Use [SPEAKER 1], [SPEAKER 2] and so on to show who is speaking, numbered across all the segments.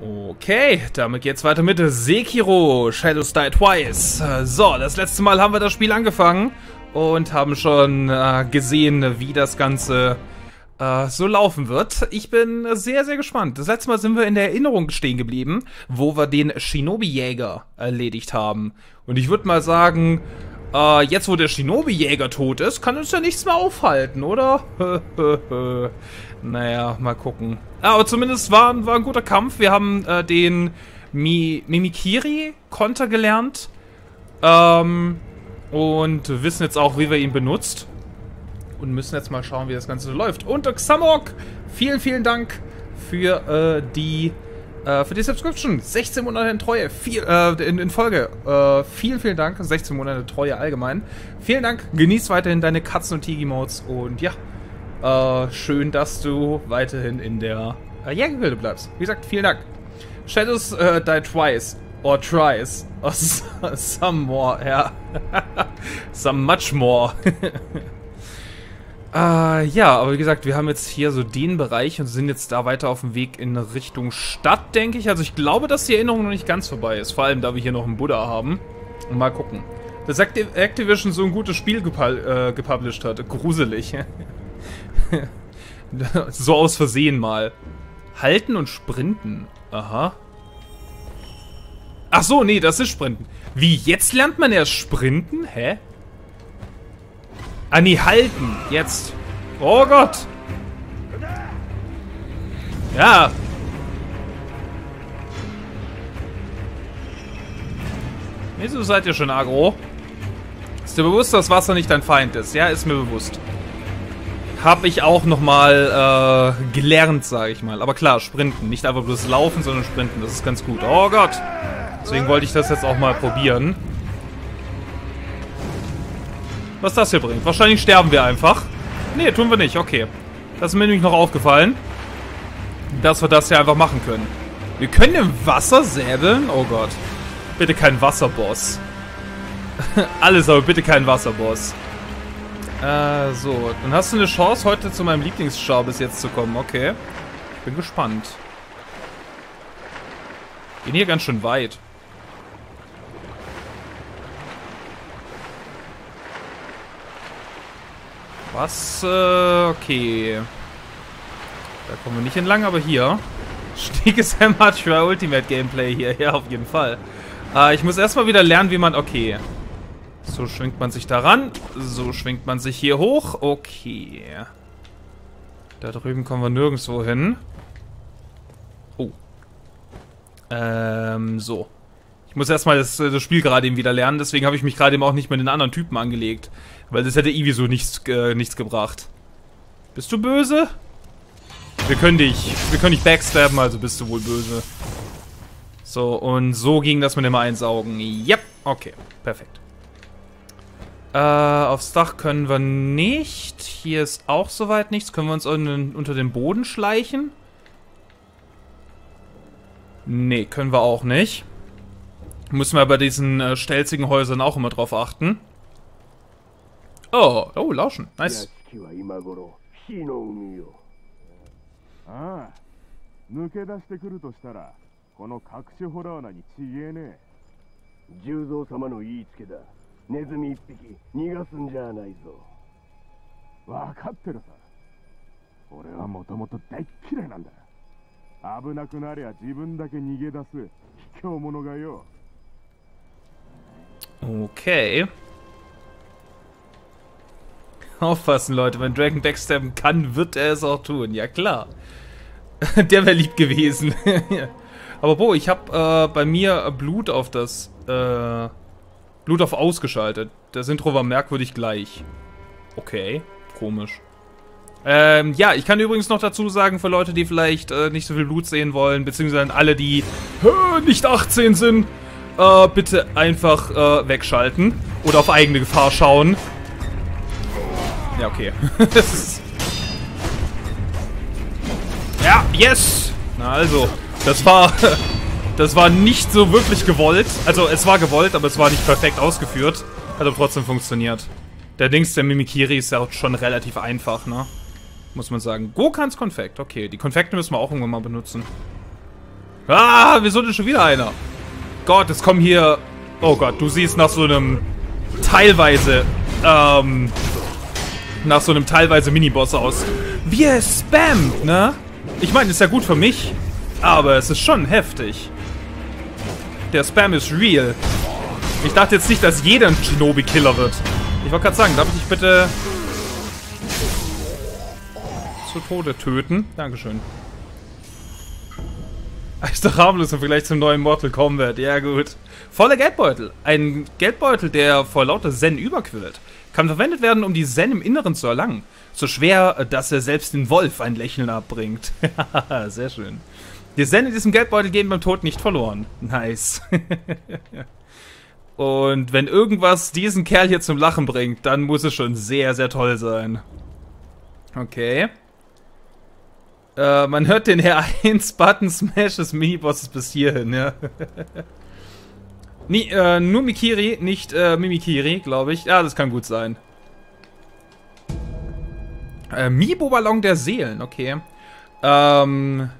[SPEAKER 1] Okay, damit geht's weiter mit Sekiro Shadows Die Twice. So, das letzte Mal haben wir das Spiel angefangen und haben schon äh, gesehen, wie das Ganze äh, so laufen wird. Ich bin sehr, sehr gespannt. Das letzte Mal sind wir in der Erinnerung stehen geblieben, wo wir den Shinobi-Jäger erledigt haben. Und ich würde mal sagen, äh, jetzt wo der Shinobi-Jäger tot ist, kann uns ja nichts mehr aufhalten, oder? naja, mal gucken. Aber zumindest war, war ein guter Kampf. Wir haben äh, den Mi Mimikiri-Konter gelernt. Ähm, und wissen jetzt auch, wie wir ihn benutzt. Und müssen jetzt mal schauen, wie das Ganze so läuft. Und Xamok, vielen, vielen Dank für äh, die äh, für die Subscription. 16 Monate in Treue. Viel, äh, in, in, Folge. Äh, vielen, vielen Dank. 16 Monate Treue allgemein. Vielen Dank. Genieß weiterhin deine Katzen- und Tigi-Modes. Und ja, äh, schön, dass du weiterhin in der äh, Jägergilde bleibst. Wie gesagt, vielen Dank. Shadows äh, die twice. Or tries. Or some more, ja. some much more. Äh, ja, aber wie gesagt, wir haben jetzt hier so den Bereich und sind jetzt da weiter auf dem Weg in Richtung Stadt, denke ich. Also ich glaube, dass die Erinnerung noch nicht ganz vorbei ist. Vor allem, da wir hier noch einen Buddha haben. Mal gucken. Dass Activ Activision so ein gutes Spiel gepu äh, gepublished hat. Gruselig. so aus Versehen mal. Halten und sprinten. Aha. Ach so, nee, das ist Sprinten. Wie, jetzt lernt man erst Sprinten? Hä? Ah, nee, halten. Jetzt. Oh Gott. Ja. Wieso seid ihr schon agro? Ist dir bewusst, dass Wasser nicht dein Feind ist? Ja, ist mir bewusst. Hab ich auch nochmal äh, gelernt, sage ich mal. Aber klar, sprinten. Nicht einfach bloß laufen, sondern sprinten. Das ist ganz gut. Oh Gott. Deswegen wollte ich das jetzt auch mal probieren was das hier bringt. Wahrscheinlich sterben wir einfach. Nee, tun wir nicht. Okay. Das ist mir nämlich noch aufgefallen. Dass wir das hier einfach machen können. Wir können im Wasser säbeln? Oh Gott. Bitte kein Wasserboss. Alles, aber bitte kein Wasserboss. Äh, so. Dann hast du eine Chance, heute zu meinem Lieblingsschau bis jetzt zu kommen. Okay. Bin gespannt. Gehen hier ganz schön weit. Was? Äh, okay. Da kommen wir nicht entlang, aber hier. Stinkes Hammer für Ultimate Gameplay hier. Ja, auf jeden Fall. Äh, ich muss erstmal wieder lernen, wie man... Okay. So schwingt man sich daran. So schwingt man sich hier hoch. Okay. Da drüben kommen wir nirgendwo hin. Oh. Ähm, so. Ich muss erstmal das, das Spiel gerade eben wieder lernen, deswegen habe ich mich gerade eben auch nicht mit den anderen Typen angelegt. Weil das hätte Eevee so nichts, äh, nichts gebracht. Bist du böse? Wir können dich, wir können dich backstabben, also bist du wohl böse. So, und so ging das mit dem Einsaugen. Yep, okay, perfekt. Äh, aufs Dach können wir nicht. Hier ist auch soweit nichts. Können wir uns unter den Boden schleichen? Nee, können wir auch nicht. Müssen wir bei diesen äh, stelzigen Häusern auch immer drauf achten. Oh, oh, lauschen. Nice. ああ抜け出してくるとしたらこの隠しホラー穴にちげえね十三様の言いつけだ ネズミ一匹逃がすんじゃないぞ分かってるさ俺はもともと大っ嫌いなんだ危なくなりゃ自分だけ逃げ出す卑怯者がよ Okay. Aufpassen, Leute. Wenn Dragon backstabben kann, wird er es auch tun. Ja, klar. Der wäre lieb gewesen. Aber Bo, ich habe äh, bei mir Blut auf das... Äh, Blut auf ausgeschaltet. Das Intro war merkwürdig gleich. Okay. Komisch. Ähm, ja, ich kann übrigens noch dazu sagen, für Leute, die vielleicht äh, nicht so viel Blut sehen wollen, beziehungsweise alle, die nicht 18 sind, äh, bitte einfach äh, wegschalten. Oder auf eigene Gefahr schauen. Ja, okay. Ja, yes! Na also, das war... Das war nicht so wirklich gewollt. Also, es war gewollt, aber es war nicht perfekt ausgeführt. Hat aber trotzdem funktioniert. Der Dings der Mimikiri ist ja auch schon relativ einfach, ne? Muss man sagen. Gokans Konfekt, okay. Die Konfekte müssen wir auch irgendwann mal benutzen. Ah, wieso denn schon wieder einer? Gott, es kommen hier... Oh Gott, du siehst nach so einem... Teilweise... Ähm... Nach so einem teilweise Miniboss aus. Wie er spammt, ne? Ich meine, ist ja gut für mich. Aber es ist schon heftig. Der Spam ist real. Ich dachte jetzt nicht, dass jeder ein Shinobi-Killer wird. Ich wollte gerade sagen, darf ich dich bitte zu Tode töten? Dankeschön. Ist doch harmlos im Vergleich zum neuen Mortal Kombat. Ja, gut. Voller Geldbeutel. Ein Geldbeutel, der vor lauter Zen überquillt. Kann verwendet werden, um die Zen im Inneren zu erlangen. So schwer, dass er selbst den Wolf ein Lächeln abbringt. Sehr schön. Die in diesem Geldbeutel gehen beim Tod nicht verloren. Nice. Und wenn irgendwas diesen Kerl hier zum Lachen bringt, dann muss es schon sehr, sehr toll sein. Okay. Äh, man hört den R1-Button Smash des Minibosses bis hierhin, ja. Nie, äh, nur Mikiri, nicht äh, Mimikiri, glaube ich. Ja, das kann gut sein. Äh, Mibo-Ballon der Seelen, okay. Ähm,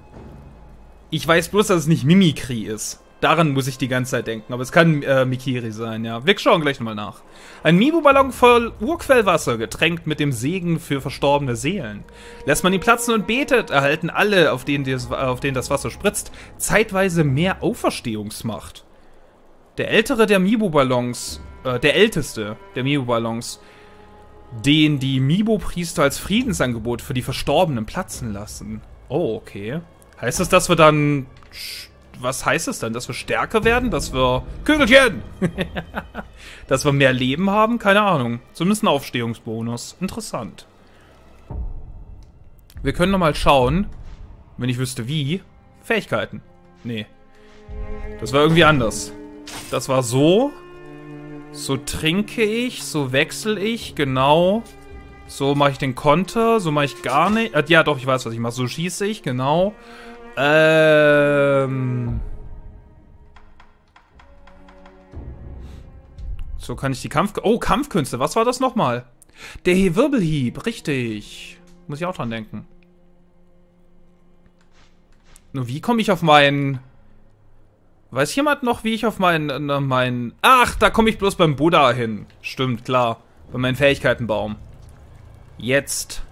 [SPEAKER 1] ich weiß bloß, dass es nicht Mimikri ist. Daran muss ich die ganze Zeit denken. Aber es kann äh, Mikiri sein, ja. Wir schauen gleich nochmal nach. Ein Mibu-Ballon voll Urquellwasser, getränkt mit dem Segen für verstorbene Seelen. Lässt man ihn platzen und betet, erhalten alle, auf denen, das, auf denen das Wasser spritzt, zeitweise mehr Auferstehungsmacht. Der ältere der Mibu-Ballons, äh, der älteste der Mibu-Ballons, den die Mibo-Priester als Friedensangebot für die Verstorbenen platzen lassen. Oh, okay. Heißt das, dass wir dann... Was heißt das dann? Dass wir stärker werden? Dass wir... Kügelchen! dass wir mehr Leben haben? Keine Ahnung. Zumindest ein Aufstehungsbonus. Interessant. Wir können nochmal schauen, wenn ich wüsste wie. Fähigkeiten. Nee. Das war irgendwie anders. Das war so. So trinke ich, so wechsle ich, genau. So mache ich den Konter, so mache ich gar nicht. Äh, ja, doch, ich weiß, was ich mache. So schieße ich, genau. Ähm. So kann ich die Kampf... Oh, Kampfkünste. Was war das nochmal? Der Wirbelhieb. Richtig. Muss ich auch dran denken. Nur wie komme ich auf meinen... Weiß jemand noch, wie ich auf meinen... Äh, meinen Ach, da komme ich bloß beim Buddha hin. Stimmt, klar. Bei meinem Fähigkeitenbaum. Jetzt.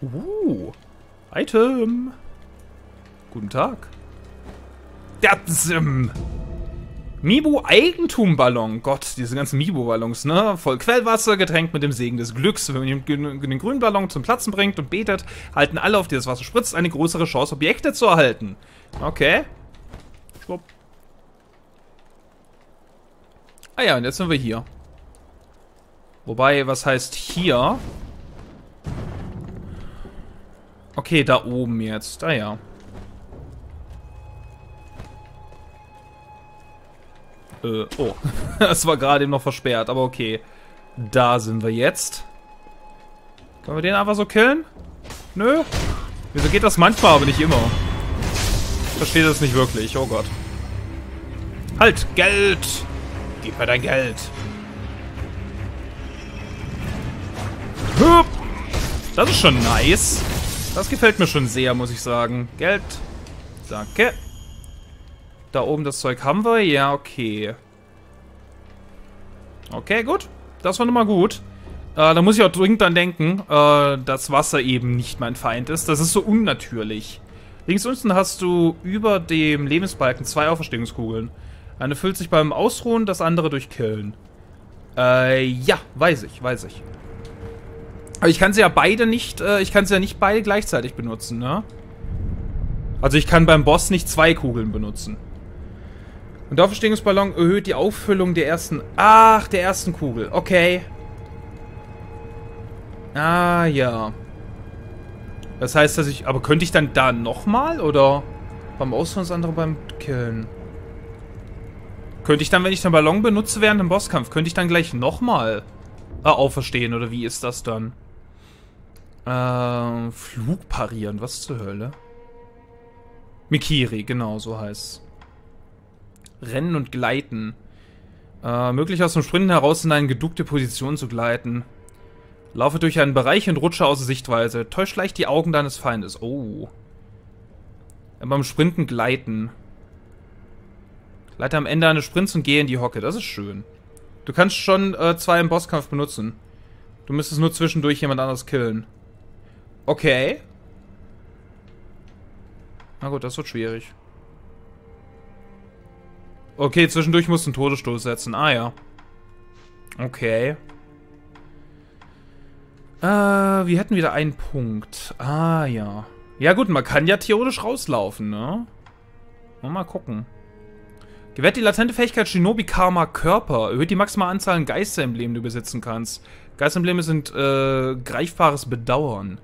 [SPEAKER 1] Uh. Item. Guten Tag. Das, ähm, Mibu Eigentumballon. Gott, diese ganzen Mibu-Ballons, ne? Voll Quellwasser, getränkt mit dem Segen des Glücks. Wenn man den grünen Ballon zum Platzen bringt und betet, halten alle, auf die das Wasser spritzt, eine größere Chance, Objekte zu erhalten. Okay. Schwupp. Ah ja, und jetzt sind wir hier. Wobei, was heißt hier? Okay, da oben jetzt. Ah ja. Äh, oh. das war gerade eben noch versperrt, aber okay. Da sind wir jetzt. Können wir den einfach so killen? Nö. Wieso geht das manchmal, aber nicht immer? Ich verstehe das nicht wirklich. Oh Gott. Halt! Geld! Gib mir dein Geld. Das ist schon nice. Das gefällt mir schon sehr, muss ich sagen. Geld. Danke. Da oben das Zeug haben wir. Ja, okay. Okay, gut. Das war nochmal gut. Äh, da muss ich auch dringend dran denken, äh, dass Wasser eben nicht mein Feind ist. Das ist so unnatürlich. Links unten hast du über dem Lebensbalken zwei Auferstehungskugeln. Eine füllt sich beim Ausruhen, das andere durch Killen. Äh, ja, weiß ich, weiß ich. Aber ich kann sie ja beide nicht, äh, ich kann sie ja nicht beide gleichzeitig benutzen, ne? Also ich kann beim Boss nicht zwei Kugeln benutzen. Und der Auferstehungsballon erhöht die Auffüllung der ersten... Ach, der ersten Kugel. Okay. Ah, ja. Das heißt, dass ich... Aber könnte ich dann da nochmal? Oder beim Ausführen das andere beim Killen? Könnte ich dann, wenn ich den Ballon benutze während dem Bosskampf, könnte ich dann gleich nochmal äh, auferstehen? Oder wie ist das dann? Äh, Flug parieren. Was zur Hölle? Mikiri, genau, so heißt Rennen und Gleiten. Äh, möglich aus dem Sprinten heraus in eine geduckte Position zu gleiten. Laufe durch einen Bereich und rutsche außer Sichtweise. Täusch leicht die Augen deines Feindes. Oh. Äh, beim Sprinten gleiten. Leite am Ende eines Sprints und gehe in die Hocke. Das ist schön. Du kannst schon äh, zwei im Bosskampf benutzen. Du müsstest nur zwischendurch jemand anderes killen. Okay. Na gut, das wird schwierig. Okay, zwischendurch musst du einen Todesstoß setzen. Ah ja. Okay. Äh, wir hätten wieder einen Punkt. Ah ja. Ja gut, man kann ja theoretisch rauslaufen, ne? Mal gucken. Gewährt die latente Fähigkeit Shinobi Karma Körper. Erhöht die maximale Anzahl an Geisteremblemen, die du besitzen kannst. Geisterembleme sind äh, greifbares Bedauern.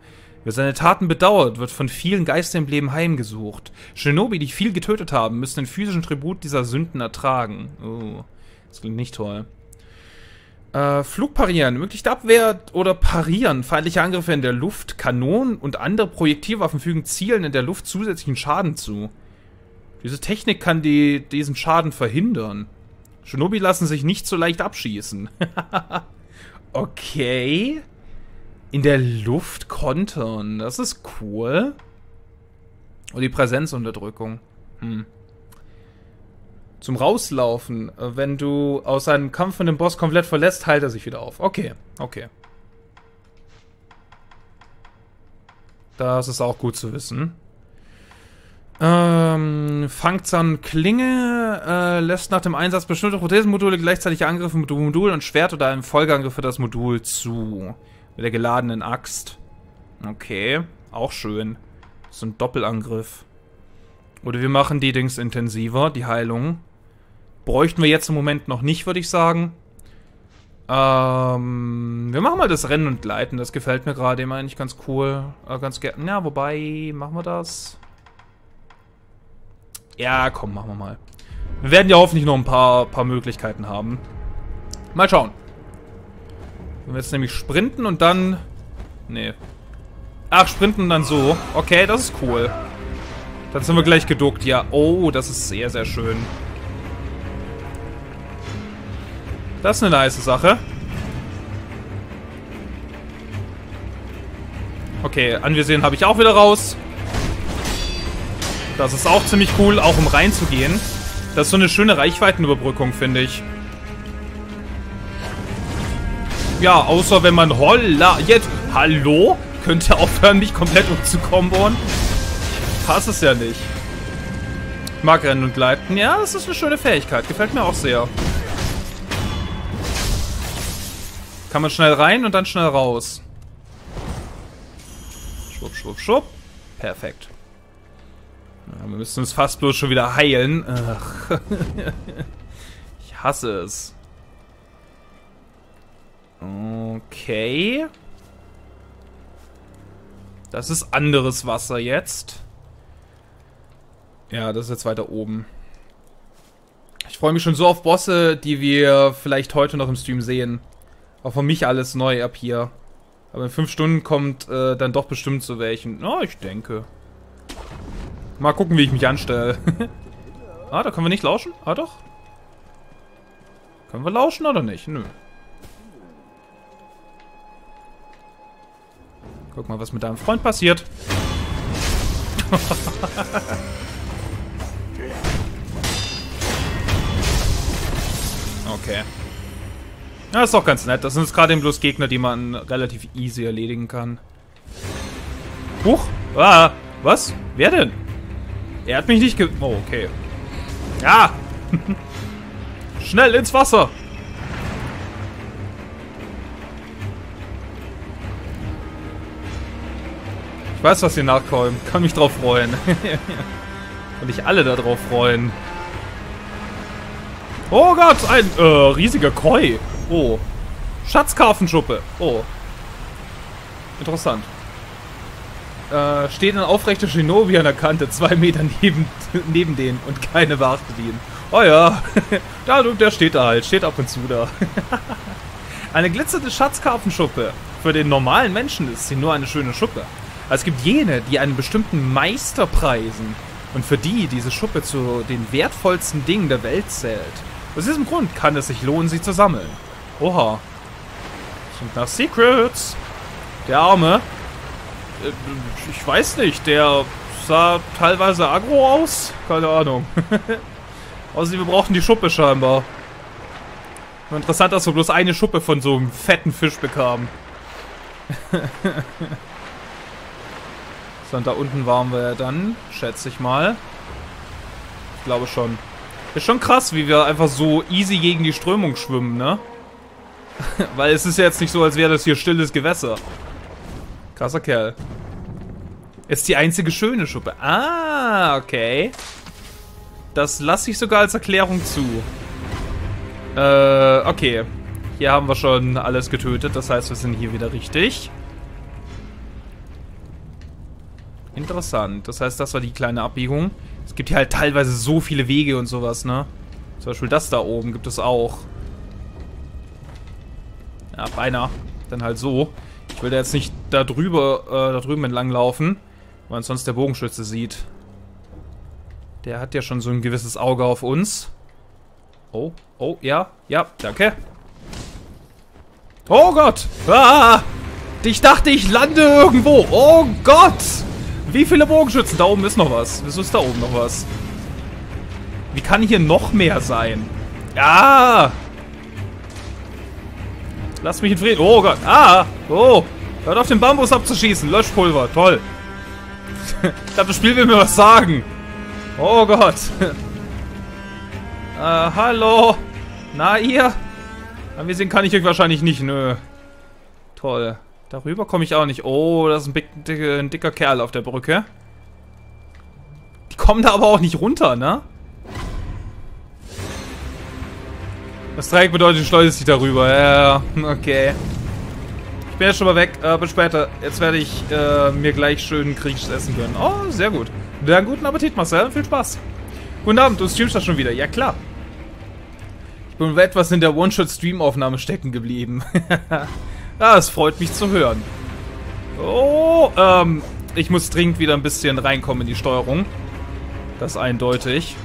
[SPEAKER 1] Wer seine Taten bedauert, wird von vielen Geisteremblemen heimgesucht. Shinobi, die viel getötet haben, müssen den physischen Tribut dieser Sünden ertragen. Oh, das klingt nicht toll. Äh, Flugparieren. Ermöglicht Abwehr oder Parieren feindliche Angriffe in der Luft. Kanonen und andere Projektilwaffen fügen Zielen in der Luft zusätzlichen Schaden zu. Diese Technik kann die, diesen Schaden verhindern. Shinobi lassen sich nicht so leicht abschießen. okay. In der Luft kontern. Das ist cool. Und die Präsenzunterdrückung. Hm. Zum Rauslaufen. Wenn du aus einem Kampf von dem Boss komplett verlässt, heilt er sich wieder auf. Okay, okay. Das ist auch gut zu wissen. Ähm, Fangzahn Klinge äh, lässt nach dem Einsatz bestimmte Prothesenmodule gleichzeitig Angriffe mit Modul und Schwert oder einem Folgeangriff für das Modul zu. Mit der geladenen Axt. Okay, auch schön. So ein Doppelangriff. Oder wir machen die Dings intensiver, die Heilung. Bräuchten wir jetzt im Moment noch nicht, würde ich sagen. Ähm, wir machen mal das Rennen und Gleiten. Das gefällt mir gerade immer eigentlich ganz cool. Äh, ganz gerne. Ja, wobei, machen wir das? Ja, komm, machen wir mal. Wir werden ja hoffentlich noch ein paar, paar Möglichkeiten haben. Mal schauen. Wenn wir jetzt nämlich sprinten und dann... Nee. Ach, sprinten und dann so. Okay, das ist cool. Dann sind wir gleich geduckt, ja. Oh, das ist sehr, sehr schön. Das ist eine nice Sache. Okay, Anvisieren habe ich auch wieder raus. Das ist auch ziemlich cool, auch um reinzugehen. Das ist so eine schöne Reichweitenüberbrückung, finde ich. Ja, außer wenn man... Holla, jetzt... Hallo? Könnte aufhören, mich komplett umzukombonen? Passt es ja nicht. Ich mag Rennen und Gleiten. Ja, das ist eine schöne Fähigkeit. Gefällt mir auch sehr. Kann man schnell rein und dann schnell raus. Schwupp, schwupp, schwupp. Perfekt. Ja, wir müssen uns fast bloß schon wieder heilen. Ach. ich hasse es. Okay. Das ist anderes Wasser jetzt. Ja, das ist jetzt weiter oben. Ich freue mich schon so auf Bosse, die wir vielleicht heute noch im Stream sehen. Auch für mich alles neu ab hier. Aber in fünf Stunden kommt äh, dann doch bestimmt zu welchen. Oh, ich denke. Mal gucken, wie ich mich anstelle. ah, da können wir nicht lauschen? Ah, doch. Können wir lauschen oder nicht? Nö. Guck mal, was mit deinem Freund passiert. okay. Ja, ist doch ganz nett. Das sind gerade bloß Gegner, die man relativ easy erledigen kann. Huch! Ah! Was? Wer denn? Er hat mich nicht ge... Oh, okay. Ja! Schnell ins Wasser! Ich weiß, was hier nachkommt. Kann mich drauf freuen. Und ich alle darauf freuen. Oh Gott, ein äh, riesiger Koi. Oh. Schatzkarfenschuppe. Oh. Interessant. Äh, steht ein aufrechter Shinobi an der Kante, zwei Meter neben, neben denen und keine beachtet ihn. Oh ja, da, der steht da halt, steht ab und zu da. eine glitzernde Schatzkarfenschuppe. Für den normalen Menschen ist sie nur eine schöne Schuppe. Aber es gibt jene, die einen bestimmten Meister preisen und für die diese Schuppe zu den wertvollsten Dingen der Welt zählt. Aus diesem Grund kann es sich lohnen, sie zu sammeln. Oha. Sind nach Secrets. Der Arme. Äh, ich weiß nicht, der sah teilweise aggro aus. Keine Ahnung. Außerdem, wir brauchen die Schuppe scheinbar. Interessant, dass wir bloß eine Schuppe von so einem fetten Fisch bekamen. und da unten waren wir ja dann, schätze ich mal. Ich glaube schon. Ist schon krass, wie wir einfach so easy gegen die Strömung schwimmen, ne? Weil es ist ja jetzt nicht so, als wäre das hier stilles Gewässer. Krasser Kerl. Ist die einzige schöne Schuppe. Ah, okay. Das lasse ich sogar als Erklärung zu. Äh, okay. Hier haben wir schon alles getötet. Das heißt, wir sind hier wieder richtig. Interessant. Das heißt, das war die kleine Abbiegung. Es gibt hier halt teilweise so viele Wege und sowas, ne? Zum Beispiel das da oben gibt es auch. Ja, beinahe. Dann halt so. Ich will da jetzt nicht da drüber, äh, da drüben entlang laufen, weil sonst der Bogenschütze sieht. Der hat ja schon so ein gewisses Auge auf uns. Oh, oh, ja, ja, danke. Oh Gott! Ah! Ich dachte, ich lande irgendwo. Oh Gott! Wie viele Bogenschützen? Da oben ist noch was. Wieso ist da oben noch was? Wie kann hier noch mehr sein? Ja! Lass mich in Frieden. Oh Gott. Ah! Oh! Hört auf den Bambus abzuschießen. Löschpulver. Toll. ich glaube, das Spiel will mir was sagen. Oh Gott. äh, hallo. Na, ihr? Anwesend kann ich euch wahrscheinlich nicht. Nö. Toll. Darüber komme ich auch nicht. Oh, das ist ein, big, ein dicker Kerl auf der Brücke. Die kommen da aber auch nicht runter, ne? Das Dreieck bedeutet, du schleuderst dich darüber. Ja, okay. Ich bin jetzt schon mal weg. Äh, bis später. Jetzt werde ich äh, mir gleich schön griechisch essen können. Oh, sehr gut. Dann guten Appetit, Marcel. Viel Spaß. Guten Abend, du streamst das schon wieder. Ja, klar. Ich bin etwas in der One-Shot-Stream-Aufnahme stecken geblieben. Ja, es freut mich zu hören. Oh, ähm, ich muss dringend wieder ein bisschen reinkommen in die Steuerung. Das ist eindeutig.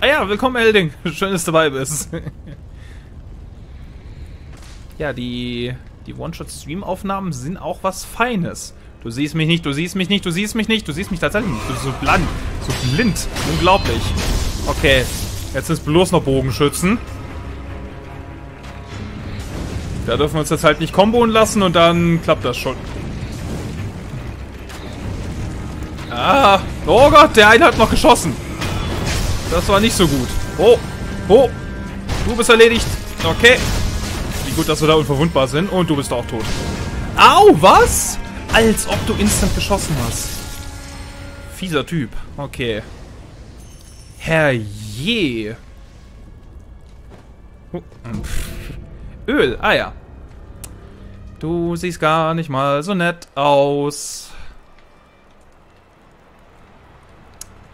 [SPEAKER 1] Ah ja, willkommen Elding. Schön, dass du dabei bist. ja, die, die One-Shot-Stream-Aufnahmen sind auch was Feines. Du siehst mich nicht, du siehst mich nicht, du siehst mich nicht, du siehst mich tatsächlich nicht. Du bist so blind, so blind. Unglaublich. Okay, jetzt es bloß noch Bogenschützen. Da dürfen wir uns jetzt halt nicht komboen lassen und dann klappt das schon. Ah, oh Gott, der eine hat noch geschossen. Das war nicht so gut. Oh, oh, du bist erledigt. Okay. Wie gut, dass wir da unverwundbar sind. Und du bist auch tot. Au, was? Als ob du instant geschossen hast. Fieser Typ. Okay. Herrje. Oh. Öl. Ah ja. Du siehst gar nicht mal so nett aus.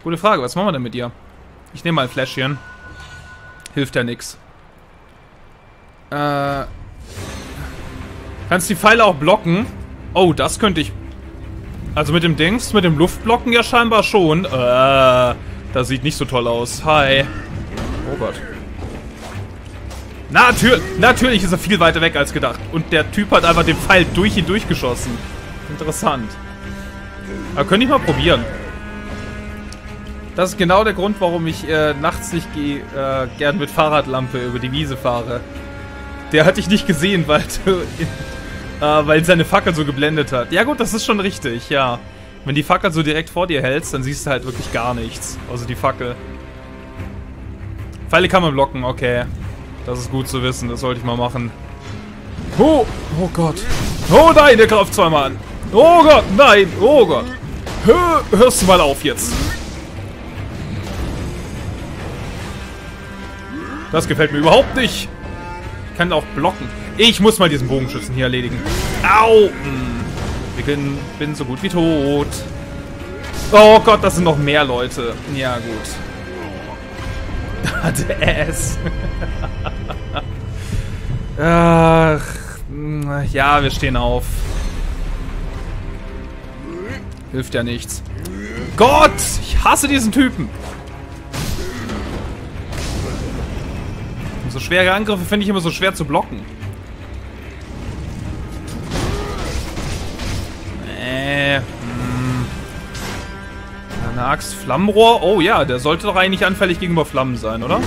[SPEAKER 1] Gute Frage, was machen wir denn mit dir? Ich nehme mal ein Fläschchen. Hilft ja nix. Äh. Kannst die Pfeile auch blocken? Oh, das könnte ich... Also mit dem Dings, mit dem Luftblocken ja scheinbar schon. Äh, das sieht nicht so toll aus. Hi. Oh Gott. Natürlich, natürlich ist er viel weiter weg als gedacht. Und der Typ hat einfach den Pfeil durch ihn durchgeschossen. Interessant. Aber könnte ich mal probieren. Das ist genau der Grund, warum ich äh, nachts nicht äh, gern mit Fahrradlampe über die Wiese fahre. Der hatte ich nicht gesehen, weil, äh, weil seine Fackel so geblendet hat. Ja gut, das ist schon richtig, ja. Wenn die Fackel so direkt vor dir hältst, dann siehst du halt wirklich gar nichts. Außer die Fackel. Pfeile kann man blocken, okay. Das ist gut zu wissen, das sollte ich mal machen. Oh, oh Gott. Oh nein, der greift zweimal an. Oh Gott, nein, oh Gott. Hör, hörst du mal auf jetzt. Das gefällt mir überhaupt nicht. Ich kann auch blocken. Ich muss mal diesen Bogenschützen hier erledigen. Au! Hm. Ich bin, bin so gut wie tot. Oh Gott, das sind noch mehr Leute. Ja, gut. Der Ass. Ach, ja, wir stehen auf. Hilft ja nichts. Gott, ich hasse diesen Typen. Und so schwere Angriffe finde ich immer so schwer zu blocken. Äh, hm. Axt, Flammenrohr. Oh ja, der sollte doch eigentlich anfällig gegenüber Flammen sein, oder?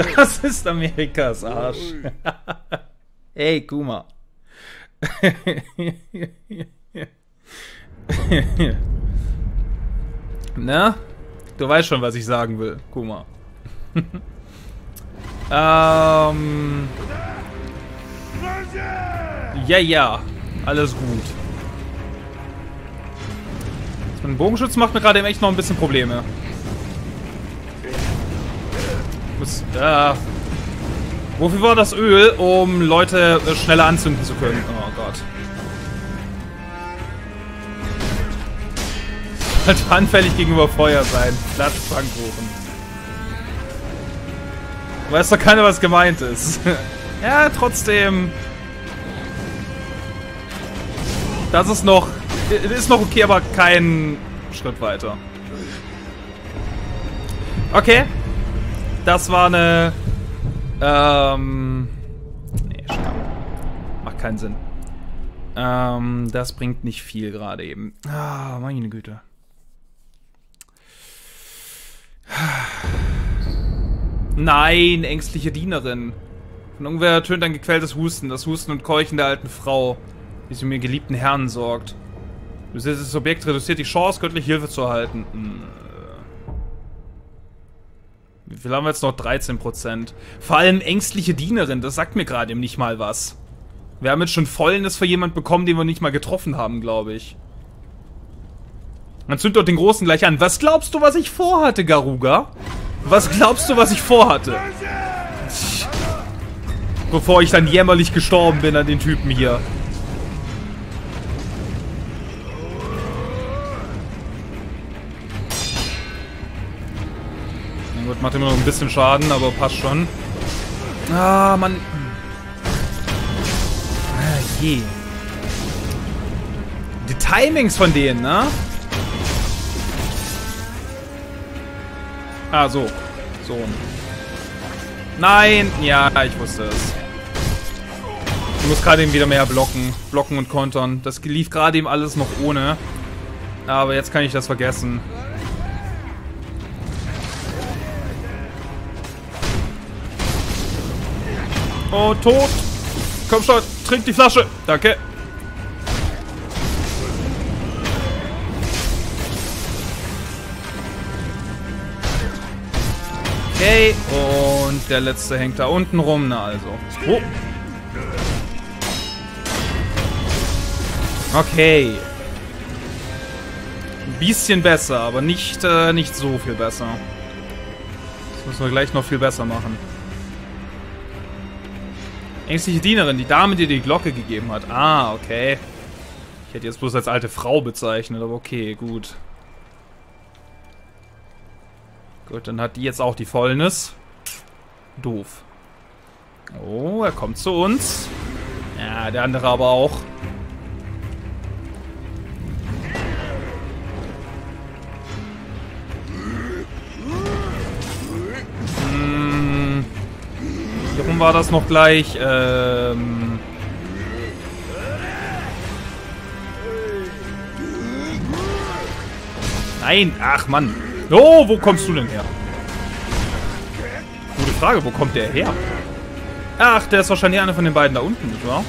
[SPEAKER 1] Das ist Amerikas Arsch. hey, Kuma. Na? Du weißt schon, was ich sagen will, Kuma. ähm. Ja, ja. Alles gut. Ein Bogenschütz macht mir gerade echt noch ein bisschen Probleme. Muss, äh, wofür war das Öl? Um Leute äh, schneller anzünden zu können. Oh Gott. Sollte anfällig gegenüber Feuer sein. Platz Pfannkuchen. Weiß doch keiner, was gemeint ist. ja, trotzdem. Das ist noch... Ist noch okay, aber kein Schritt weiter. Okay. Das war eine... Ähm... Nee, Schnapp. Macht keinen Sinn. Ähm, das bringt nicht viel gerade eben. Ah, meine Güte. Nein, ängstliche Dienerin. Von irgendwer ertönt ein gequältes Husten, das Husten und Keuchen der alten Frau, die sich um ihren geliebten Herrn sorgt. Das Objekt reduziert die Chance, göttliche Hilfe zu erhalten. Hm. Wie viel haben wir jetzt noch? 13%. Vor allem ängstliche Dienerin, das sagt mir gerade eben nicht mal was. Wir haben jetzt schon Fäulnis für jemanden bekommen, den wir nicht mal getroffen haben, glaube ich. Dann zünd doch den Großen gleich an. Was glaubst du, was ich vorhatte, Garuga? Was glaubst du, was ich vorhatte? Bevor ich dann jämmerlich gestorben bin an den Typen hier. Gut, macht immer noch ein bisschen Schaden, aber passt schon. Ah, Mann. Ah, je. Die Timings von denen, ne? Ah, so. So. Nein! Ja, ich wusste es. Ich muss gerade eben wieder mehr blocken. Blocken und kontern. Das lief gerade eben alles noch ohne. Aber jetzt kann ich das vergessen. Oh, tot! Komm schon, trink die Flasche! Danke. Okay, und der letzte hängt da unten rum, na also. Oh. Okay. Ein bisschen besser, aber nicht, äh, nicht so viel besser. Das müssen wir gleich noch viel besser machen. Ängstliche Dienerin, die Dame, die die Glocke gegeben hat. Ah, okay. Ich hätte jetzt bloß als alte Frau bezeichnet, aber okay, gut. Gut, dann hat die jetzt auch die Fäulnis. Doof. Oh, er kommt zu uns. Ja, der andere aber auch. War das noch gleich? Ähm... Nein, ach Mann. Oh, wo kommst du denn her? Gute Frage, wo kommt der her? Ach, der ist wahrscheinlich einer von den beiden da unten, nicht wahr?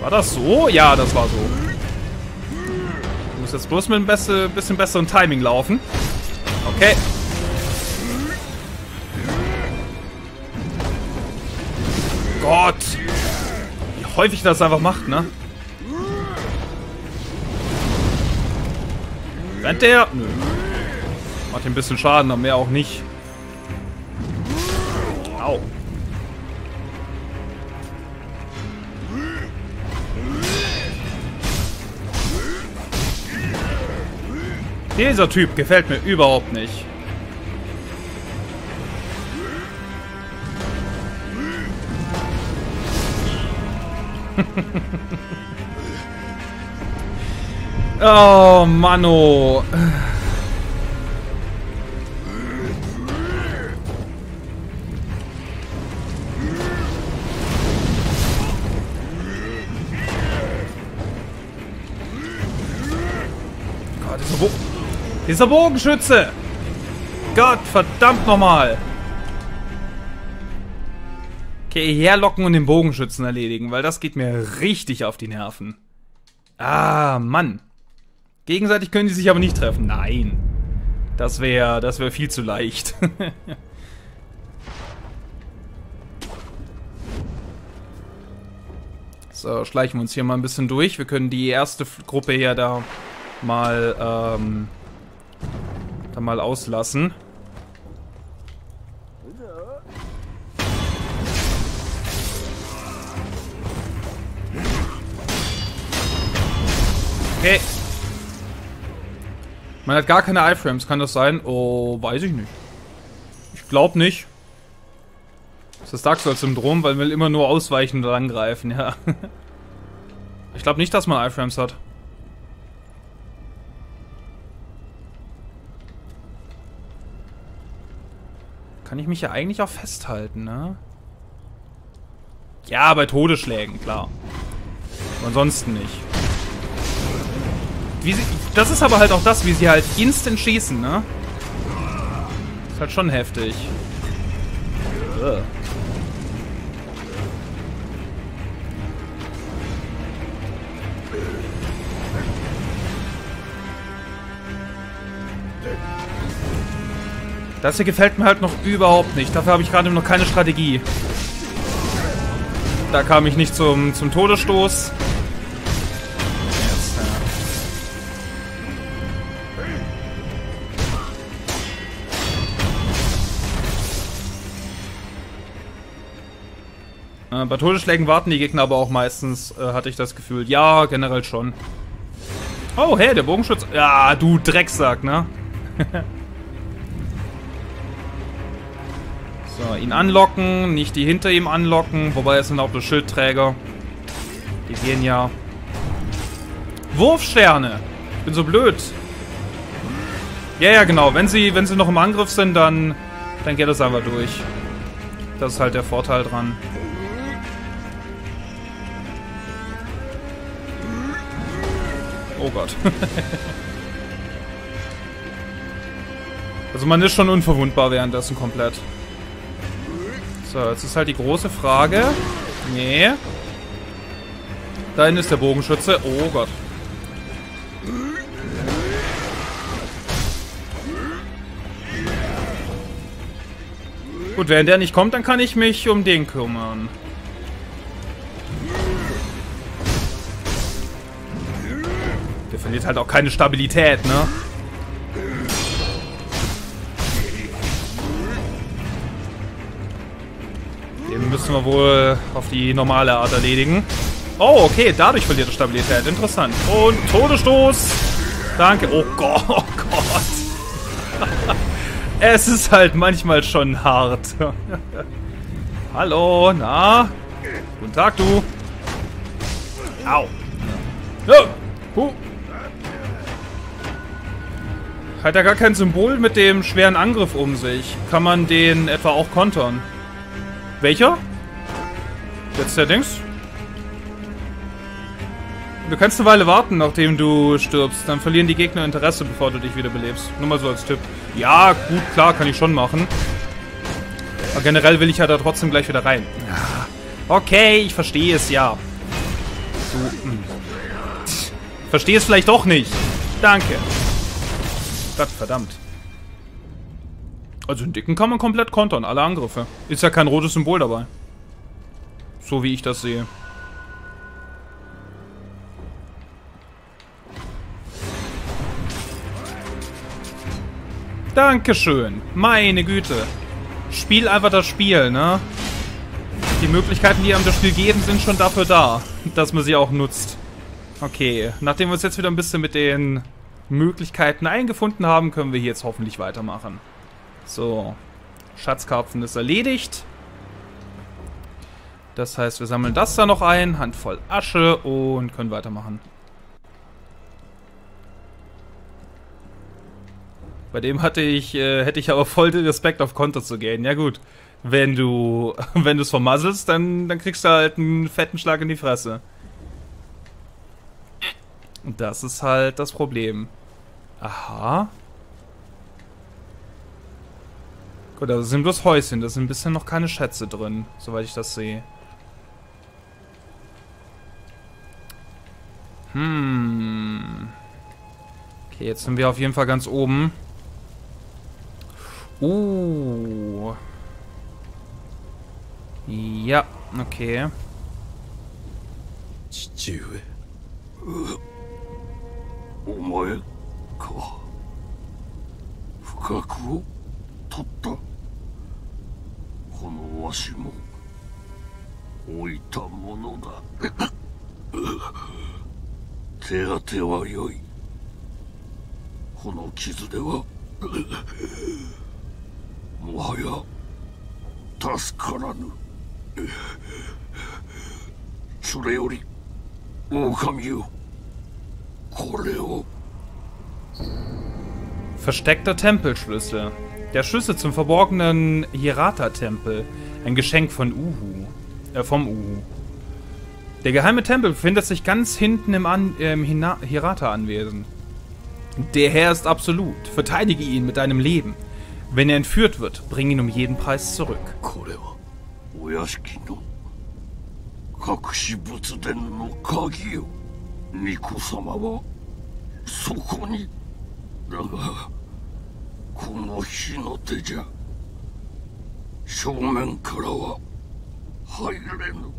[SPEAKER 1] War das so? Ja, das war so. Ich muss jetzt bloß mit ein bisschen besseren Timing laufen. Okay. Häufig das einfach macht, ne? Rennt der? Nö. Macht ein bisschen Schaden, aber mehr auch nicht. Au. Dieser Typ gefällt mir überhaupt nicht. oh, Mano. Dieser Bogenschütze! Gott, verdammt nochmal! Okay, herlocken und den Bogenschützen erledigen, weil das geht mir richtig auf die Nerven. Ah, Mann. Gegenseitig können die sich aber nicht treffen. Nein. Das wäre das wär viel zu leicht. so, schleichen wir uns hier mal ein bisschen durch. Wir können die erste Gruppe hier da mal, ähm, da mal auslassen. Okay. Man hat gar keine Iframes, kann das sein? Oh, weiß ich nicht. Ich glaube nicht. Ist das Dark Souls-Syndrom, weil wir immer nur ausweichen und angreifen, ja. Ich glaube nicht, dass man Iframes hat. Kann ich mich ja eigentlich auch festhalten, ne? Ja, bei Todesschlägen, klar. Aber ansonsten nicht. Sie, das ist aber halt auch das, wie sie halt instant schießen, ne? Ist halt schon heftig. Das hier gefällt mir halt noch überhaupt nicht. Dafür habe ich gerade noch keine Strategie. Da kam ich nicht zum, zum Todesstoß. Äh, bei Todesschlägen warten die Gegner aber auch meistens, äh, hatte ich das Gefühl. Ja, generell schon. Oh, hey, der Bogenschutz. Ja, du Drecksack, ne? so, ihn anlocken, nicht die hinter ihm anlocken. Wobei, es sind auch nur Schildträger. Die gehen ja. Wurfsterne. Ich bin so blöd. Ja, ja, genau. Wenn sie, wenn sie noch im Angriff sind, dann, dann geht das einfach durch. Das ist halt der Vorteil dran. Gott. also man ist schon unverwundbar währenddessen komplett. So, jetzt ist halt die große Frage. Nee. Dahin ist der Bogenschütze. Oh Gott. Gut, wenn der nicht kommt, dann kann ich mich um den kümmern. Verliert halt auch keine Stabilität, ne? Den müssen wir wohl auf die normale Art erledigen. Oh, okay, dadurch verliert er Stabilität. Interessant. Und Todesstoß. Danke. Oh Gott, oh Gott. es ist halt manchmal schon hart. Hallo, na? Guten Tag, du. Au. Ja. Huh. Hat er gar kein Symbol mit dem schweren Angriff um sich. Kann man den etwa auch kontern? Welcher? Jetzt der Dings? Du kannst eine Weile warten, nachdem du stirbst. Dann verlieren die Gegner Interesse, bevor du dich wieder belebst. Nur mal so als Tipp. Ja, gut, klar, kann ich schon machen. Aber generell will ich ja da trotzdem gleich wieder rein. Okay, ich verstehe es ja. Du, hm. Verstehe es vielleicht doch nicht. Danke. Gott, verdammt. Also den Dicken kann man komplett kontern, alle Angriffe. Ist ja kein rotes Symbol dabei. So wie ich das sehe. Dankeschön. Meine Güte. Spiel einfach das Spiel, ne? Die Möglichkeiten, die einem das Spiel geben, sind schon dafür da, dass man sie auch nutzt. Okay, nachdem wir uns jetzt wieder ein bisschen mit den Möglichkeiten eingefunden haben, können wir hier jetzt hoffentlich weitermachen. So, Schatzkarpfen ist erledigt. Das heißt, wir sammeln das da noch ein, Handvoll Asche und können weitermachen. Bei dem hatte ich, äh, hätte ich aber voll den Respekt auf Konter zu gehen. Ja gut, wenn du wenn es vermasselst, dann, dann kriegst du halt einen fetten Schlag in die Fresse. Und das ist halt das Problem. Aha. Gut, das sind bloß Häuschen. Da sind bisher noch keine Schätze drin, soweit ich das sehe. Hm. Okay, jetzt sind wir auf jeden Fall ganz oben. Uh. Ja, okay.
[SPEAKER 2] Chichu. お前 oh, か不覚を取った。このわしも置いたものだ。手当ては良い。この傷では もはや助からぬ。それより狼よこれを
[SPEAKER 1] Versteckter Tempelschlüssel. Der Schlüssel zum verborgenen Hirata-Tempel. Ein Geschenk von Uhu. Äh, vom Uhu. Der geheime Tempel befindet sich ganz hinten im, im Hirata-Anwesen. Der Herr ist absolut. Verteidige ihn mit deinem Leben. Wenn er entführt wird, bring ihn um jeden Preis zurück.
[SPEAKER 2] だがこの火の手じゃ。正面からは入れぬ。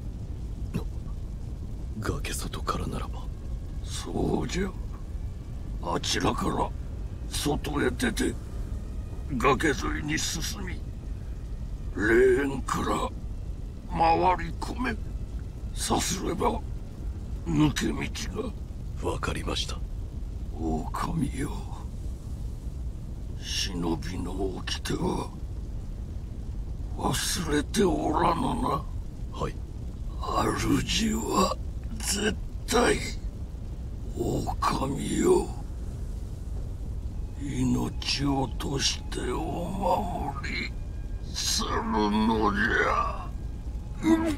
[SPEAKER 2] 崖外からならば。そうじゃ。あちらから外へ出て崖沿いに進み霊園から回り込め。さすれば抜け道が。わかりました。狼よ忍びの掟は忘れておらぬな。はい。主は絶対狼よ命をとしてお守りするのじゃ、うん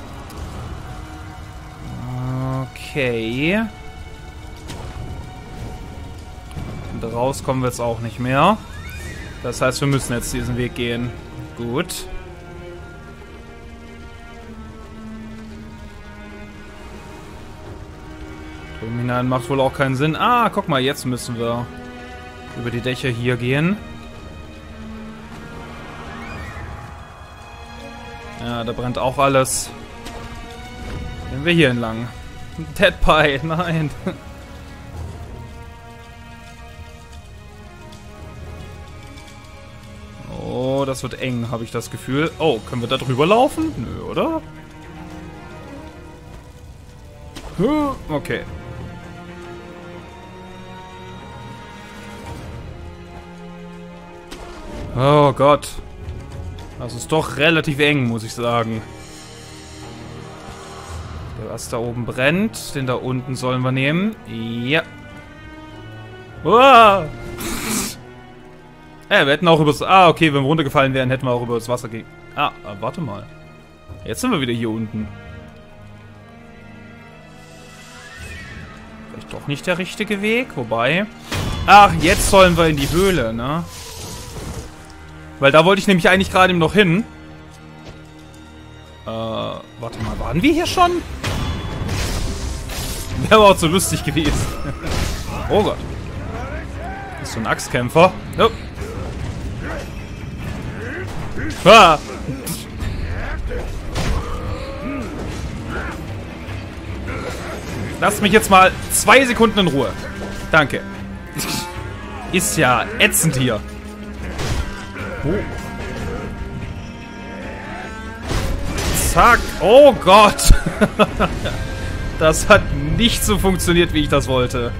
[SPEAKER 1] Okay. Und raus kommen wir jetzt auch nicht mehr. Das heißt, wir müssen jetzt diesen Weg gehen. Gut. Drüben hinein macht wohl auch keinen Sinn. Ah, guck mal, jetzt müssen wir über die Dächer hier gehen. Ja, da brennt auch alles. Gehen wir hier entlang. Dead Pie, nein. Oh, das wird eng, habe ich das Gefühl. Oh, können wir da drüber laufen? Nö, oder? Okay. Oh Gott. Das ist doch relativ eng, muss ich sagen. Der, was da oben brennt, den da unten sollen wir nehmen. Ja. Uah! Ja, wir hätten auch übers... Ah, okay, wenn wir runtergefallen wären, hätten wir auch über das Wasser gehen. Ah, ah, warte mal. Jetzt sind wir wieder hier unten. Vielleicht doch nicht der richtige Weg, wobei... Ach, jetzt sollen wir in die Höhle, ne? Weil da wollte ich nämlich eigentlich gerade noch hin. Äh, warte mal, waren wir hier schon? Wäre aber auch so lustig gewesen. oh Gott. Ist so ein Axtkämpfer. Oh. Ah. Lass mich jetzt mal zwei Sekunden in Ruhe. Danke. Ist ja ätzend hier. Oh. Zack. Oh Gott. Das hat nicht so funktioniert, wie ich das wollte.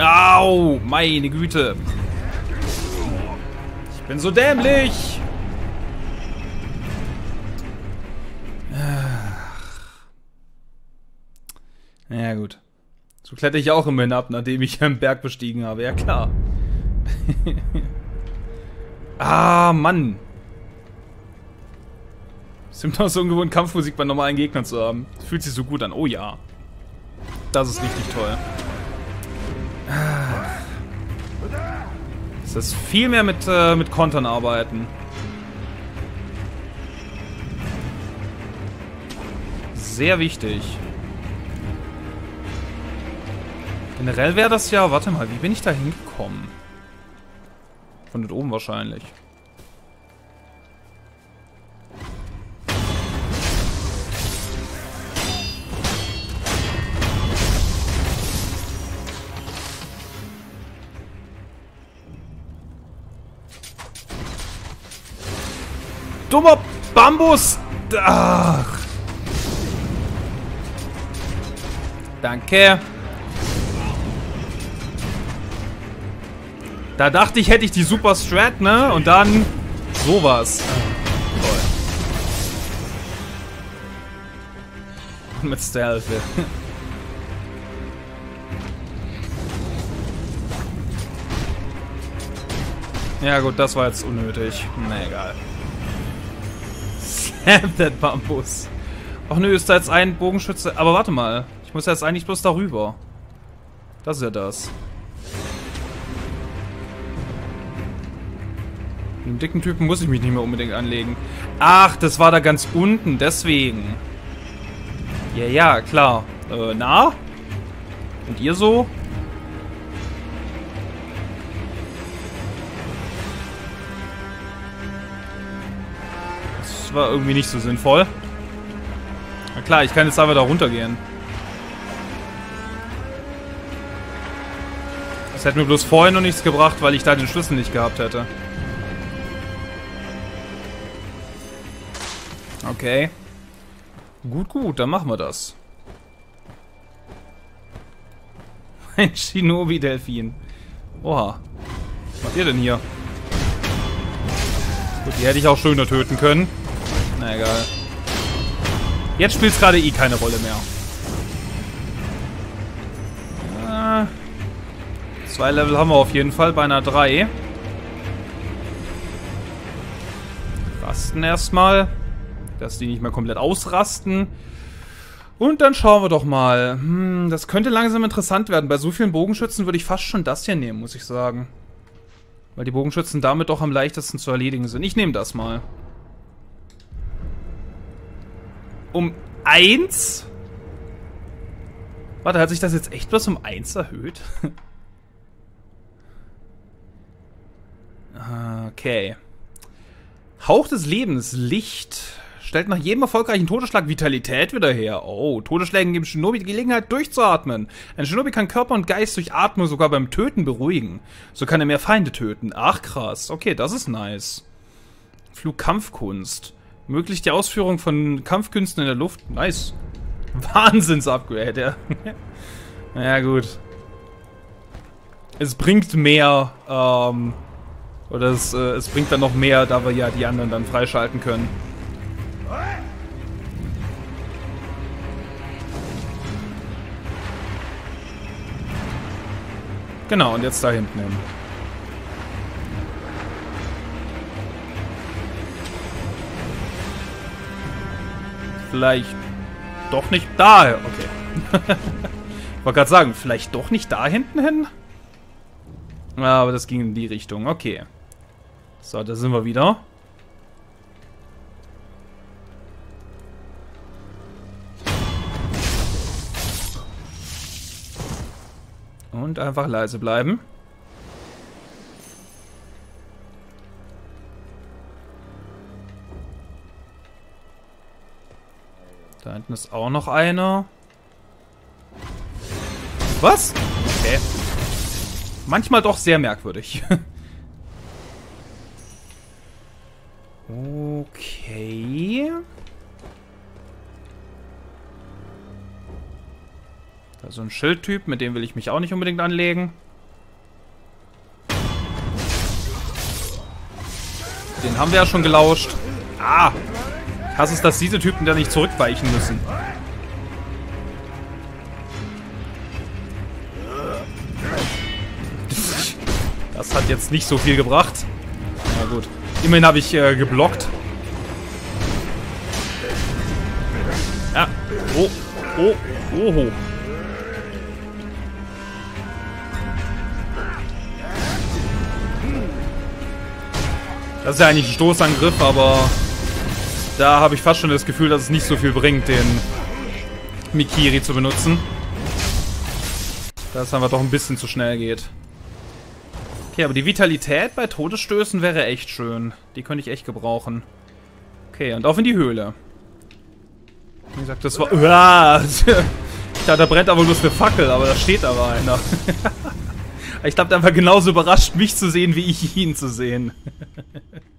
[SPEAKER 1] Au, meine Güte. Ich bin so dämlich. Ja gut. So kletter ich auch immerhin ab, nachdem ich einen Berg bestiegen habe. Ja klar. ah, Mann. Es ist ungewohnt, Kampfmusik bei normalen Gegnern zu haben. Das fühlt sich so gut an. Oh ja. Das ist richtig toll. Es ist viel mehr mit, äh, mit Kontern arbeiten. Sehr wichtig. Generell wäre das ja... Warte mal, wie bin ich da hingekommen? Von dort oben wahrscheinlich. Dummer Bambus! Ach. Danke. Da dachte ich, hätte ich die Super Strat, ne? Und dann sowas. Toll. Mit Stealth. ja gut, das war jetzt unnötig. Na egal. Slam that Bambus. Ach nö, ist da jetzt ein Bogenschütze. Aber warte mal. Ich muss jetzt eigentlich bloß darüber. Das ist ja das. Mit dicken Typen muss ich mich nicht mehr unbedingt anlegen. Ach, das war da ganz unten, deswegen. Ja, ja, klar. Äh, na? Und ihr so? War irgendwie nicht so sinnvoll. Na klar, ich kann jetzt einfach da runtergehen. Das hätte mir bloß vorher noch nichts gebracht, weil ich da den Schlüssel nicht gehabt hätte. Okay. Gut, gut, dann machen wir das. Ein Shinobi-Delfin. Oha. Was macht ihr denn hier? Gut, die hätte ich auch schöner töten können. Na egal. Jetzt spielt es gerade eh keine Rolle mehr. Äh, zwei Level haben wir auf jeden Fall, bei einer drei. Rasten erstmal. Dass die nicht mehr komplett ausrasten. Und dann schauen wir doch mal. Hm, das könnte langsam interessant werden. Bei so vielen Bogenschützen würde ich fast schon das hier nehmen, muss ich sagen. Weil die Bogenschützen damit doch am leichtesten zu erledigen sind. Ich nehme das mal. Um eins? Warte, hat sich das jetzt echt bloß um eins erhöht? okay. Hauch des Lebens, Licht, stellt nach jedem erfolgreichen Todesschlag Vitalität wieder her. Oh, Todesschlägen geben Shinobi die Gelegenheit durchzuatmen. Ein Shinobi kann Körper und Geist durch Atmung sogar beim Töten beruhigen. So kann er mehr Feinde töten. Ach krass, okay, das ist nice. Flugkampfkunst. Möglich die Ausführung von Kampfkünsten in der Luft. Nice. Wahnsinns-Upgrade, ja. ja, gut. Es bringt mehr, ähm, oder es, äh, es bringt dann noch mehr, da wir ja die anderen dann freischalten können. Genau, und jetzt da hinten hin. Vielleicht doch nicht da. Okay. ich wollte gerade sagen, vielleicht doch nicht da hinten hin? Ja, aber das ging in die Richtung. Okay. So, da sind wir wieder. Und einfach leise bleiben. Da hinten ist auch noch einer. Was? Okay. Manchmal doch sehr merkwürdig. Okay. Da ist so ein Schildtyp, mit dem will ich mich auch nicht unbedingt anlegen. Den haben wir ja schon gelauscht. Ah! Hasse es, dass diese Typen da nicht zurückweichen müssen. Das hat jetzt nicht so viel gebracht. Na gut. Immerhin habe ich äh, geblockt. Ja. Oh. Oh. Oho. Das ist ja eigentlich ein Stoßangriff, aber da habe ich fast schon das Gefühl, dass es nicht so viel bringt, den Mikiri zu benutzen. Da es einfach doch ein bisschen zu schnell geht. Okay, aber die Vitalität bei Todesstößen wäre echt schön. Die könnte ich echt gebrauchen. Okay, und auf in die Höhle. Wie gesagt, das war... Ich dachte, da brennt aber bloß eine Fackel, aber da steht aber einer. ich glaube, der war genauso überrascht, mich zu sehen, wie ich ihn zu sehen.